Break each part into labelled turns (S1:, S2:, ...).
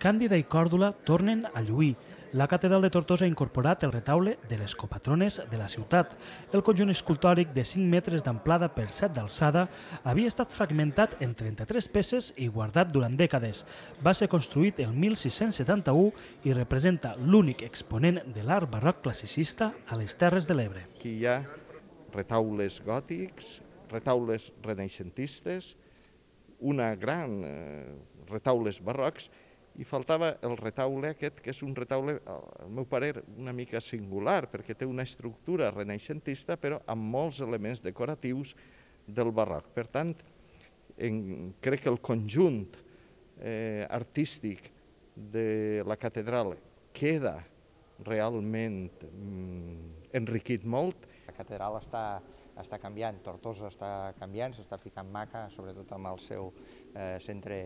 S1: Càndida i Còrdula tornen a lluir. La catedral de Tortosa ha incorporat el retaule de les copatrones de la ciutat. El conjunt escultòric de 5 metres d'amplada per 7 d'alçada havia estat fragmentat en 33 peces i guardat durant dècades. Va ser construït el 1671 i representa l'únic exponent de l'art barroc classicista a les Terres de l'Ebre.
S2: Aquí hi ha retaules gòtics, retaules renaixentistes, una gran eh, retaules barrocs i faltava el retaule aquest, que és un retaule, al meu parer, una mica singular, perquè té una estructura renaixentista, però amb molts elements decoratius del barroc. Per tant, en, crec que el conjunt eh, artístic de la catedral queda realment mm, enriquit molt.
S3: La catedral està, està canviant, Tortosa està canviant, s'està ficant maca, sobretot amb el seu eh, centre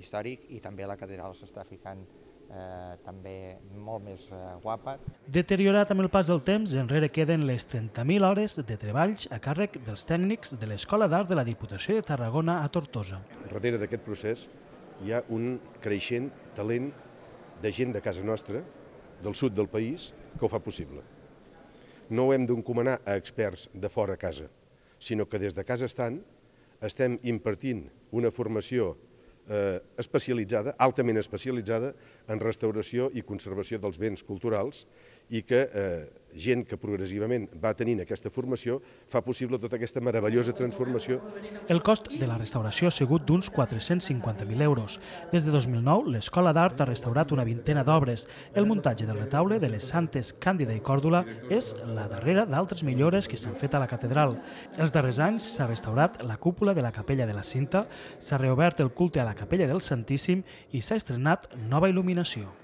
S3: històric, i també la catedral s'està ficant eh, també molt més eh, guapa.
S1: Deteriorat amb el pas del temps, enrere queden les 30.000 hores de treballs a càrrec dels tècnics de l'Escola d'Art de la Diputació de Tarragona a Tortosa.
S4: Darrere d'aquest procés hi ha un creixent talent de gent de casa nostra, del sud del país, que ho fa possible. No ho hem d'encomanar a experts de fora a casa, sinó que des de casa estan estem impartint una formació eh, especialitzada, altament especialitzada, en restauració i conservació dels béns culturals i que eh, gent que progressivament va tenint aquesta formació fa possible tota aquesta meravellosa transformació.
S1: El cost de la restauració ha sigut d'uns 450.000 euros. Des de 2009, l'Escola d'Art ha restaurat una vintena d'obres. El muntatge del retaule de les Santes Càndida i Còrdula és la darrera d'altres millores que s'han fet a la catedral. Els darrers anys s'ha restaurat la cúpula de la capella de la Cinta, s'ha reobert el culte a la capella del Santíssim i s'ha estrenat nova il·luminació.